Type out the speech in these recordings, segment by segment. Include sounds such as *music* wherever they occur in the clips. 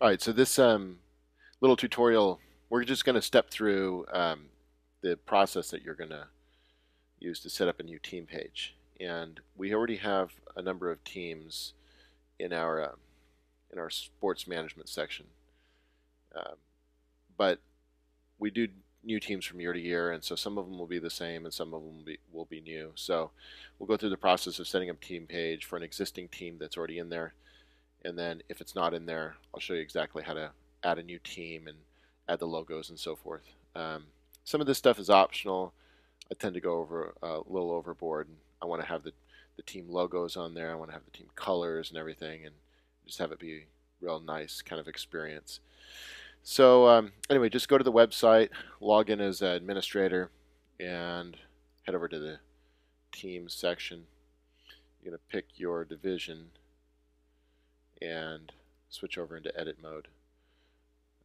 All right, so this um, little tutorial, we're just going to step through um, the process that you're going to use to set up a new team page. And we already have a number of teams in our uh, in our sports management section. Um, but we do new teams from year to year, and so some of them will be the same and some of them will be, will be new. So we'll go through the process of setting up team page for an existing team that's already in there. And then if it's not in there, I'll show you exactly how to add a new team and add the logos and so forth. Um, some of this stuff is optional. I tend to go over a little overboard. And I want to have the, the team logos on there. I want to have the team colors and everything and just have it be real nice kind of experience. So um, anyway, just go to the website, log in as an administrator, and head over to the team section. You're going to pick your division and switch over into edit mode.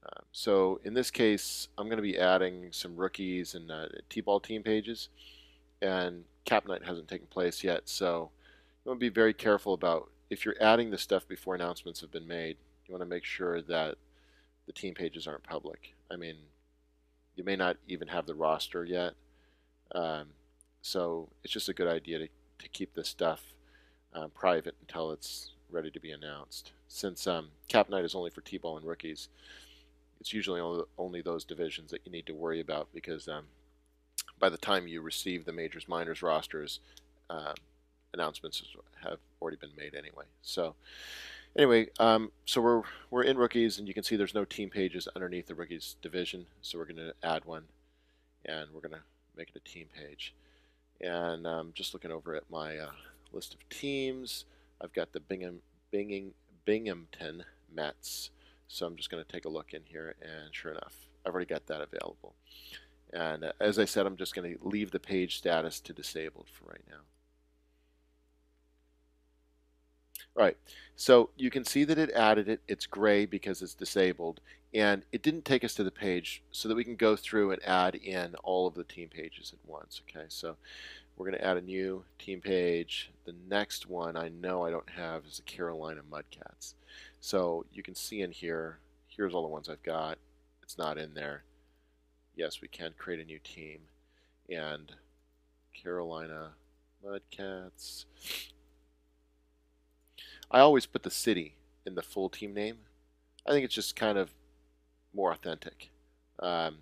Um, so in this case, I'm going to be adding some rookies and uh, T-ball team pages, and cap night hasn't taken place yet, so you want to be very careful about if you're adding the stuff before announcements have been made. You want to make sure that the team pages aren't public. I mean, you may not even have the roster yet, um, so it's just a good idea to, to keep this stuff uh, private until it's ready to be announced. Since um, Cap Night is only for T-ball and rookies, it's usually only, those divisions that you need to worry about because um, by the time you receive the majors minors rosters, uh, announcements have already been made anyway. So anyway, um, so we're we're in rookies, and you can see there's no team pages underneath the rookies division. So we're going to add one, and we're going to make it a team page. And um, just looking over at my uh, list of teams, I've got the Bingham, Bingham, Binghamton Mets. So I'm just going to take a look in here, and sure enough, I've already got that available. And uh, as I said, I'm just going to leave the page status to disabled for right now. All right, so you can see that it added it. It's gray because it's disabled. And it didn't take us to the page so that we can go through and add in all of the team pages at once. Okay, so we're going to add a new team page. The next one I know I don't have is the Carolina Mudcats. So you can see in here, here's all the ones I've got. It's not in there. Yes, we can create a new team. And Carolina Mudcats. I always put the city in the full team name. I think it's just kind of more authentic. Um,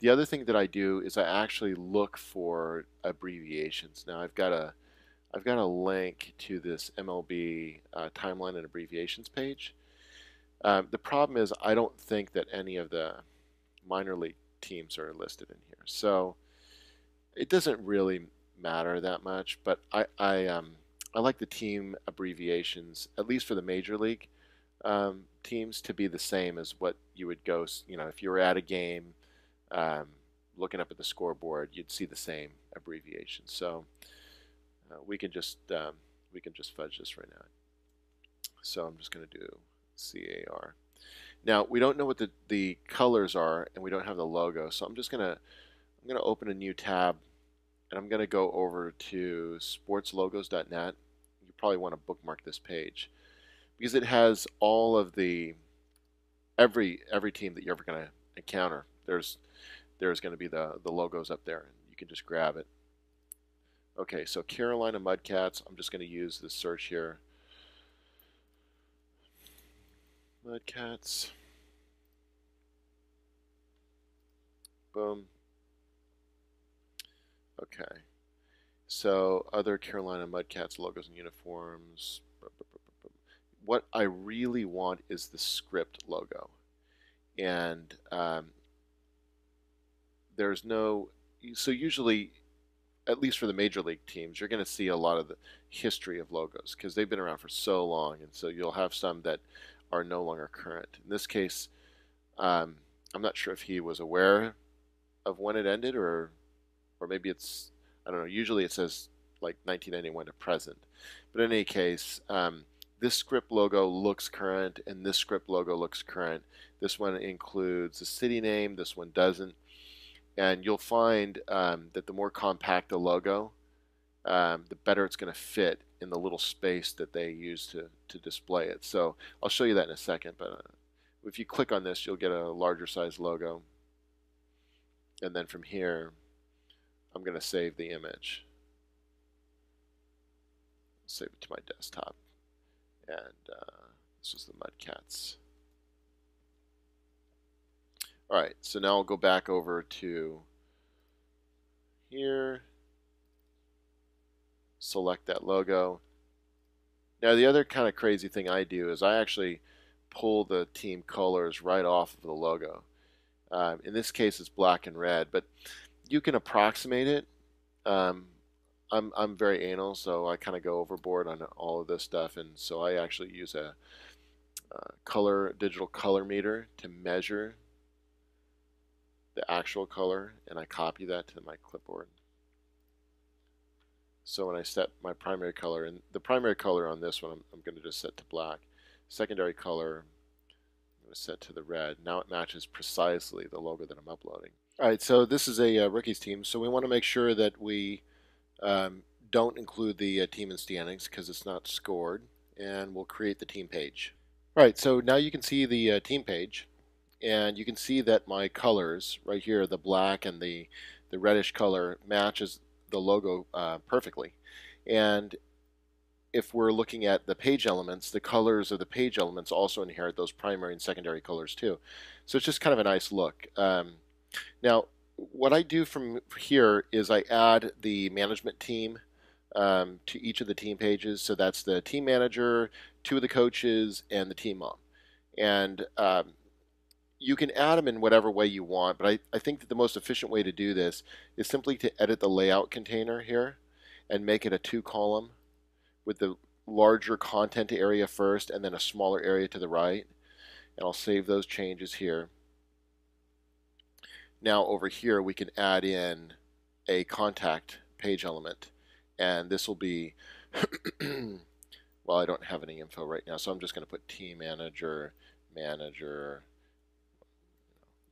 the other thing that I do is I actually look for abbreviations. Now I've got a I've got a link to this MLB uh, timeline and abbreviations page. Um, the problem is I don't think that any of the minor league teams are listed in here. So it doesn't really matter that much, but I, I, um, I like the team abbreviations, at least for the major league um, teams, to be the same as what you would go, you know, if you were at a game um, looking up at the scoreboard, you'd see the same abbreviation. So uh, we can just um, we can just fudge this right now. So I'm just going to do CAR. Now we don't know what the the colors are, and we don't have the logo. So I'm just gonna I'm gonna open a new tab, and I'm gonna go over to sportslogos.net. You probably want to bookmark this page because it has all of the every every team that you're ever going to encounter. There's there's going to be the, the logos up there. And you can just grab it. Okay, so Carolina Mudcats. I'm just going to use this search here. Mudcats. Boom. Okay. So other Carolina Mudcats logos and uniforms. What I really want is the script logo. And um, there's no so usually at least for the major league teams you're going to see a lot of the history of logos because they've been around for so long and so you'll have some that are no longer current in this case um, i'm not sure if he was aware of when it ended or or maybe it's i don't know usually it says like 1991 to present but in any case um, this script logo looks current and this script logo looks current this one includes the city name this one doesn't and you'll find um, that the more compact the logo, um, the better it's going to fit in the little space that they use to, to display it. So I'll show you that in a second, but uh, if you click on this, you'll get a larger size logo. And then from here, I'm going to save the image. Save it to my desktop. And uh, this was the Mudcats. All right, so now I'll go back over to here, select that logo. Now the other kind of crazy thing I do is I actually pull the team colors right off of the logo. Um, in this case it's black and red, but you can approximate it. Um, I'm, I'm very anal, so I kind of go overboard on all of this stuff, and so I actually use a, a color digital color meter to measure the actual color and I copy that to my clipboard. So when I set my primary color, and the primary color on this one I'm, I'm going to just set to black. Secondary color I'm going to set to the red. Now it matches precisely the logo that I'm uploading. Alright, so this is a uh, rookies team, so we want to make sure that we um, don't include the uh, team in standings because it's not scored, and we'll create the team page. Alright, so now you can see the uh, team page and you can see that my colors right here the black and the the reddish color matches the logo uh, perfectly. And if we're looking at the page elements the colors of the page elements also inherit those primary and secondary colors too. So it's just kind of a nice look. Um, now what I do from here is I add the management team um, to each of the team pages so that's the team manager two of the coaches and the team mom and um, you can add them in whatever way you want, but I, I think that the most efficient way to do this is simply to edit the layout container here and make it a two column with the larger content area first and then a smaller area to the right. And I'll save those changes here. Now over here we can add in a contact page element and this will be *clears throat* well I don't have any info right now so I'm just going to put team manager manager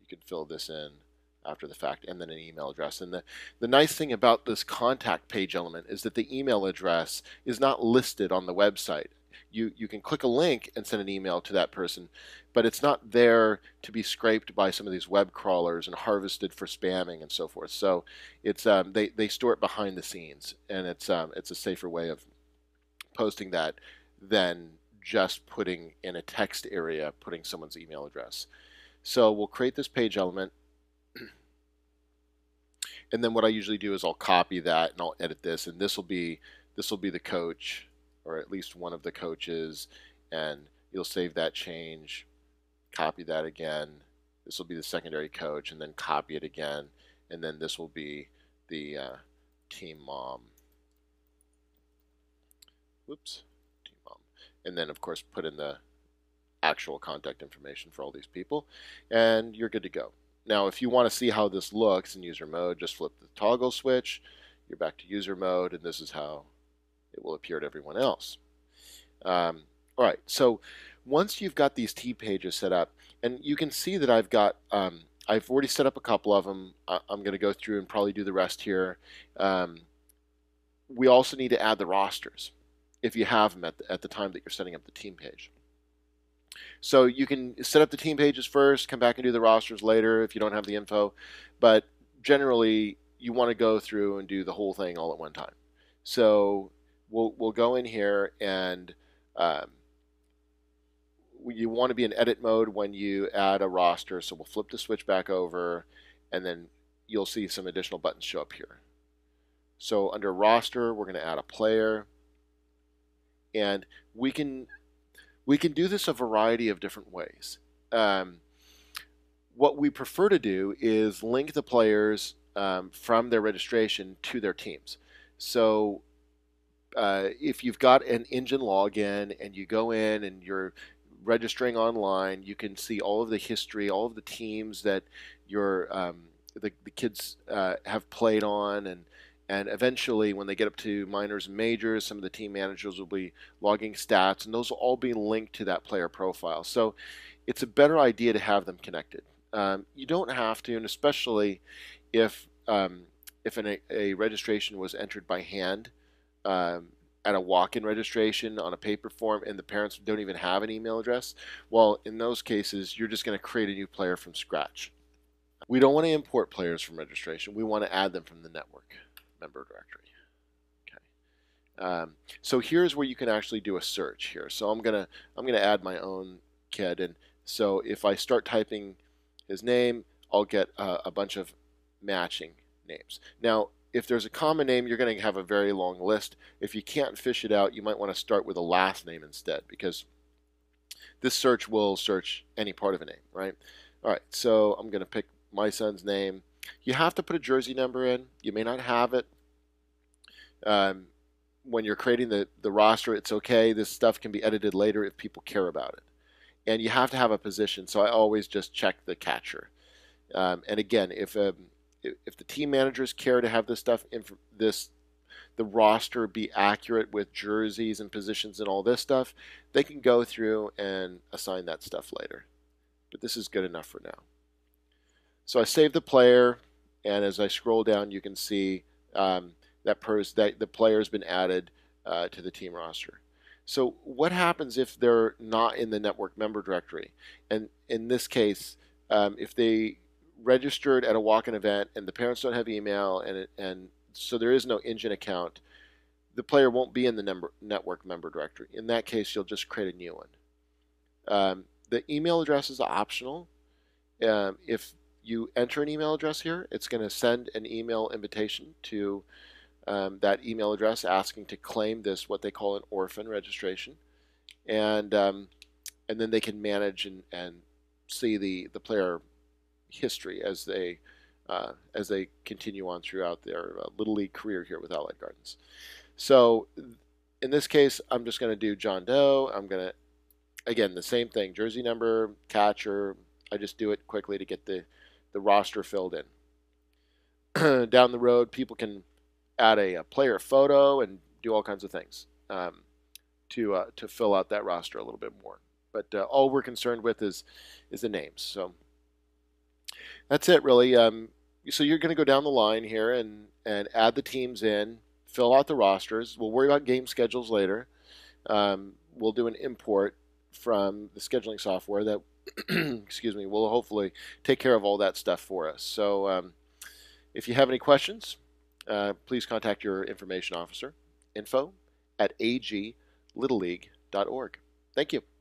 you can fill this in after the fact and then an email address. And the, the nice thing about this contact page element is that the email address is not listed on the website. You, you can click a link and send an email to that person, but it's not there to be scraped by some of these web crawlers and harvested for spamming and so forth. So it's um, they, they store it behind the scenes, and it's um, it's a safer way of posting that than just putting in a text area, putting someone's email address. So we'll create this page element. And then what I usually do is I'll copy that and I'll edit this and this will be this will be the coach or at least one of the coaches and you'll save that change copy that again. This will be the secondary coach and then copy it again and then this will be the uh, team mom. Whoops team mom. And then of course put in the actual contact information for all these people, and you're good to go. Now, if you want to see how this looks in user mode, just flip the toggle switch, you're back to user mode, and this is how it will appear to everyone else. Um, all right, so once you've got these T pages set up, and you can see that I've got, um, I've already set up a couple of them. I'm going to go through and probably do the rest here. Um, we also need to add the rosters if you have them at the, at the time that you're setting up the team page. So you can set up the team pages first, come back and do the rosters later if you don't have the info. But generally, you want to go through and do the whole thing all at one time. So we'll, we'll go in here and um, you want to be in edit mode when you add a roster. So we'll flip the switch back over and then you'll see some additional buttons show up here. So under roster, we're going to add a player and we can we can do this a variety of different ways. Um, what we prefer to do is link the players um, from their registration to their teams. So uh, if you've got an NGIN login and you go in and you're registering online, you can see all of the history, all of the teams that your um, the, the kids uh, have played on and and eventually, when they get up to minors and majors, some of the team managers will be logging stats, and those will all be linked to that player profile. So it's a better idea to have them connected. Um, you don't have to, and especially if um, if an, a registration was entered by hand, um, at a walk-in registration on a paper form and the parents don't even have an email address, well, in those cases, you're just going to create a new player from scratch. We don't want to import players from registration. We want to add them from the network member directory. Okay. Um, so here's where you can actually do a search here. So I'm gonna I'm gonna add my own kid, and so if I start typing his name, I'll get uh, a bunch of matching names. Now, if there's a common name, you're going to have a very long list. If you can't fish it out, you might want to start with a last name instead because this search will search any part of a name, right? All right, so I'm going to pick my son's name. You have to put a jersey number in. You may not have it. Um, when you're creating the, the roster, it's okay. This stuff can be edited later if people care about it. And you have to have a position, so I always just check the catcher. Um, and again, if um, if the team managers care to have this stuff, in this the roster be accurate with jerseys and positions and all this stuff, they can go through and assign that stuff later. But this is good enough for now. So I save the player, and as I scroll down, you can see um, that, pers- that the player has been added uh, to the team roster. So what happens if they're not in the network member directory? And in this case, um, if they registered at a walk-in event and the parents don't have email and and so there is no NGIN account, the player won't be in the number, network member directory. In that case, you'll just create a new one. Um, the email address is optional. Um, if you enter an email address here, it's going to send an email invitation to um, that email address asking to claim this what they call an orphan registration, and um, and then they can manage and, and see the the player history as they uh, as they continue on throughout their uh, little league career here with Allied Gardens. So in this case, I'm just going to do John Doe. I'm going to again the same thing: jersey number, catcher. I just do it quickly to get the the roster filled in. *clears throat* Down the road, people can add a, a, player photo and do all kinds of things um, to uh, to fill out that roster a little bit more. But uh, all we're concerned with is is the names. So that's it really. Um, so you're going to go down the line here and, and add the teams in, fill out the rosters. We'll worry about game schedules later. Um, we'll do an import from the scheduling software that, *clears throat* excuse me, will hopefully take care of all that stuff for us. So um, if you have any questions, uh, please contact your information officer, info at aglittleleague.org. Thank you.